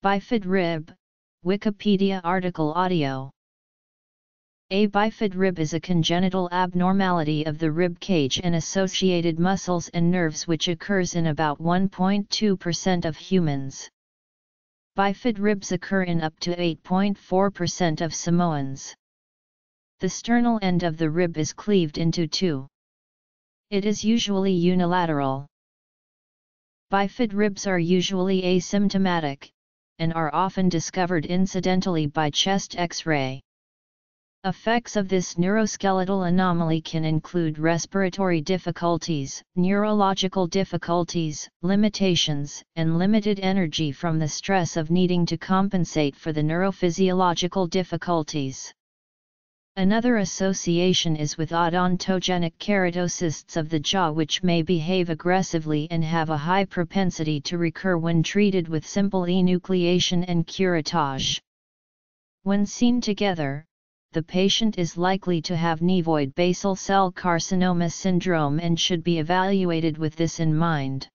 Bifid rib, Wikipedia article audio. A bifid rib is a congenital abnormality of the rib cage and associated muscles and nerves which occurs in about 1.2% of humans. Bifid ribs occur in up to 8.4% of Samoans. The sternal end of the rib is cleaved into two. It is usually unilateral. Bifid ribs are usually asymptomatic, and are often discovered incidentally by chest X-ray. Effects of this neuroskeletal anomaly can include respiratory difficulties, neurological difficulties, limitations, and limited energy from the stress of needing to compensate for the neurophysiological difficulties. Another association is with odontogenic keratocysts of the jaw which may behave aggressively and have a high propensity to recur when treated with simple enucleation and curettage. When seen together, the patient is likely to have nevoid basal cell carcinoma syndrome and should be evaluated with this in mind.